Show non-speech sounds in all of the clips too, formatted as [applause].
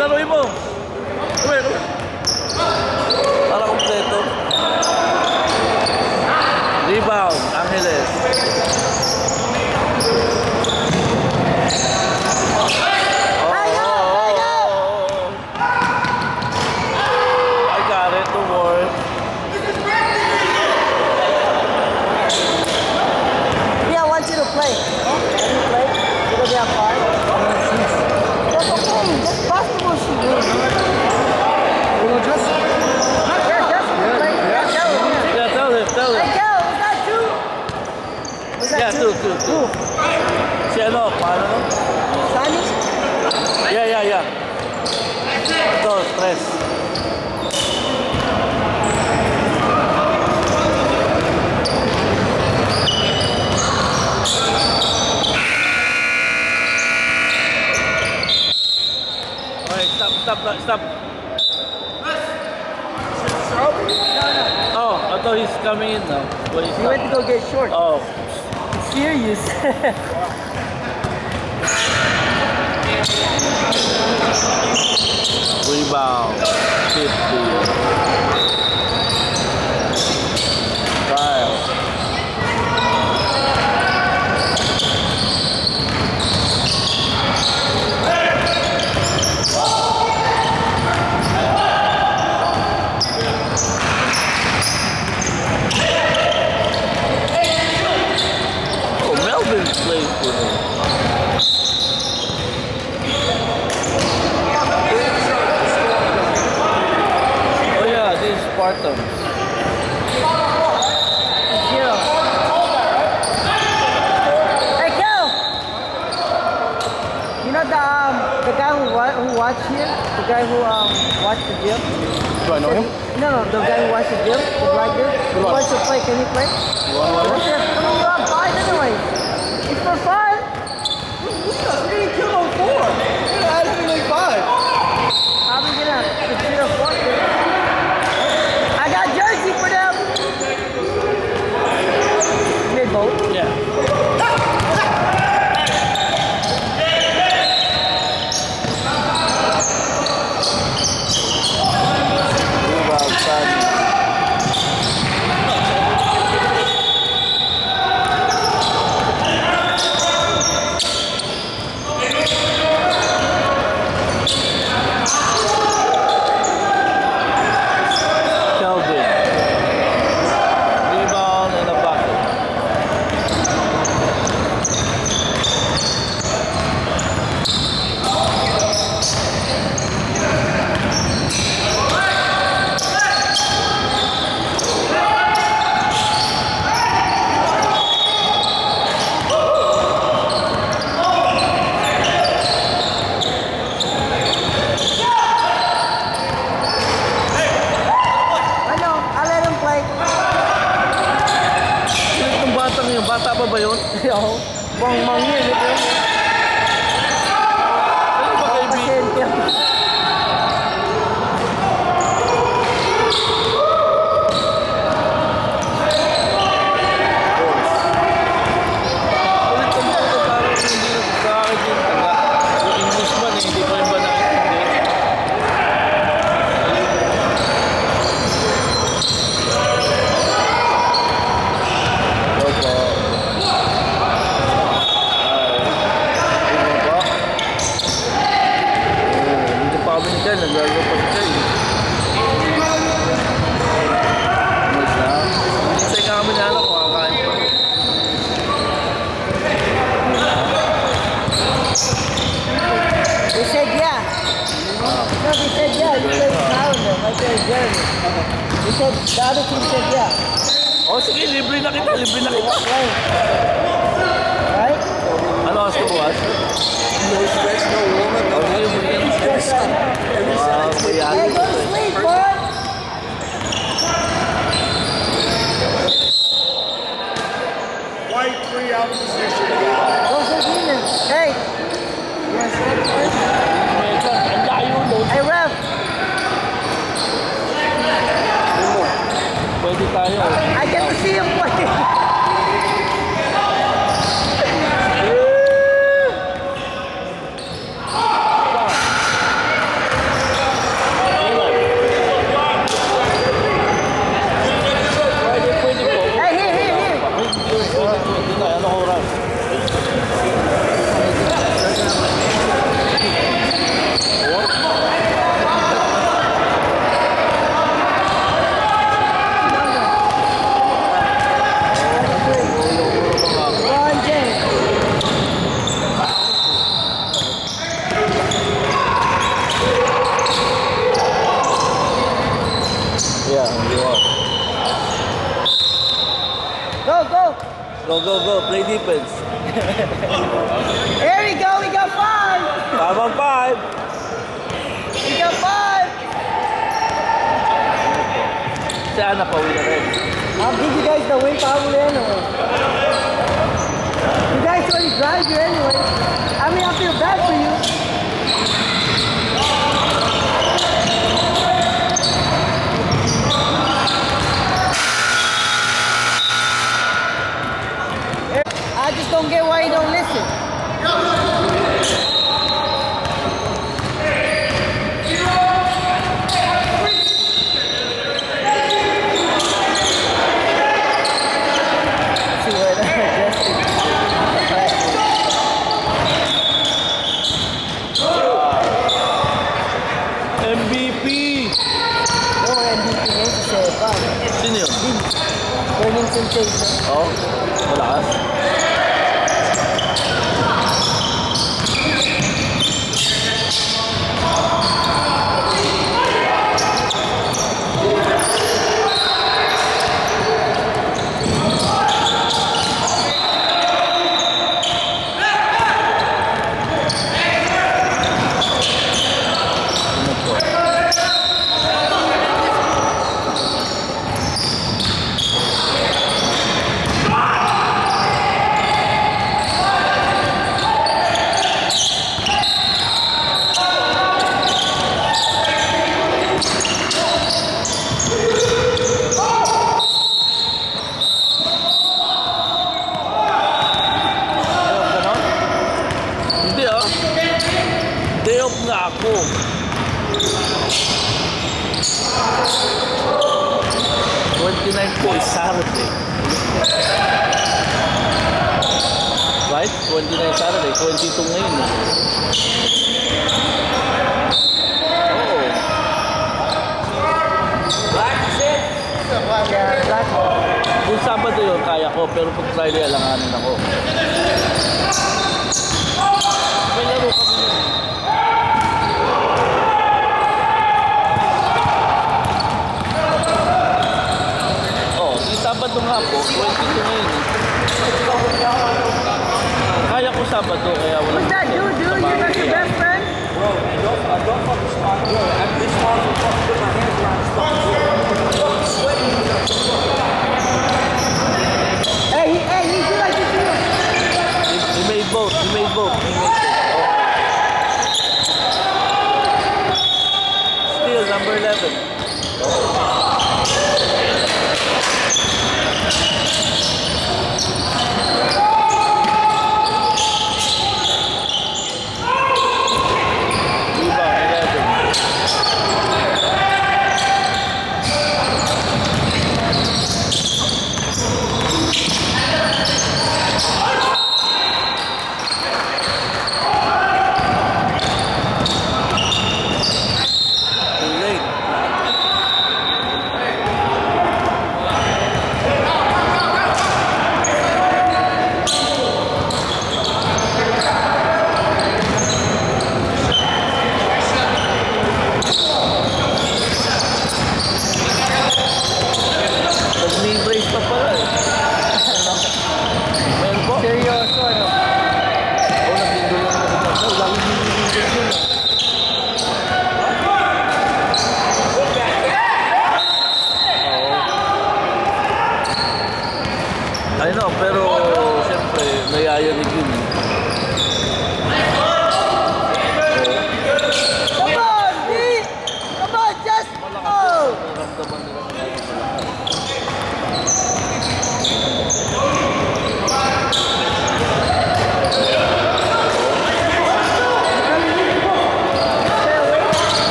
¿Verdad lo mismo? that stop. Oh, I thought he's coming in now. But he's he went to go get short. Oh. It's serious. [laughs] Rebound. 50. the guy who watches you, the black dude, who wants to play, can he play? What? What? What? What? verdade ele hoje.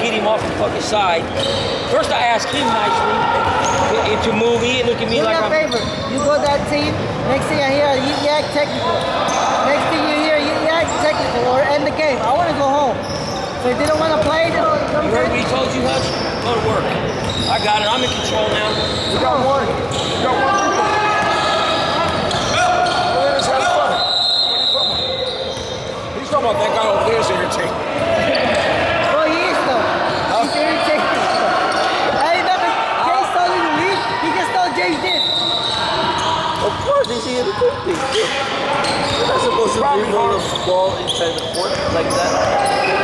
Came off the fucking side. First, I asked him nicely to move. He look at me Do me like a I'm. favor. You go that team. Next thing I hear, you yak technical. Next thing you hear, you yak technical or end the game. I want to go home. So if they don't want to play, they don't. You heard what he told you, Hutch? Go to work. I got it. I'm in control now. We got one. We got one people. Let us have fun. What are about? He's talking about that guy over there is irritating. Oh, he is though. He's irritating. Hey, never. Jay told you to leave. He just told Jay this. Of course, he's irritating. You're not supposed to dribble the ball inside the court like that.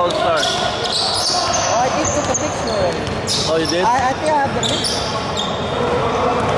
All Star? Oh, I did took a picture already. Oh, you did? I, I think I have the picture.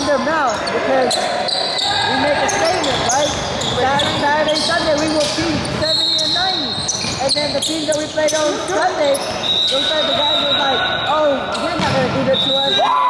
on their mouth because we make a statement, right? Saturday, Sunday, we will beat 70 and 90. And then the team that we played on Sunday, those the guys were like, oh, you're not going to do that to us.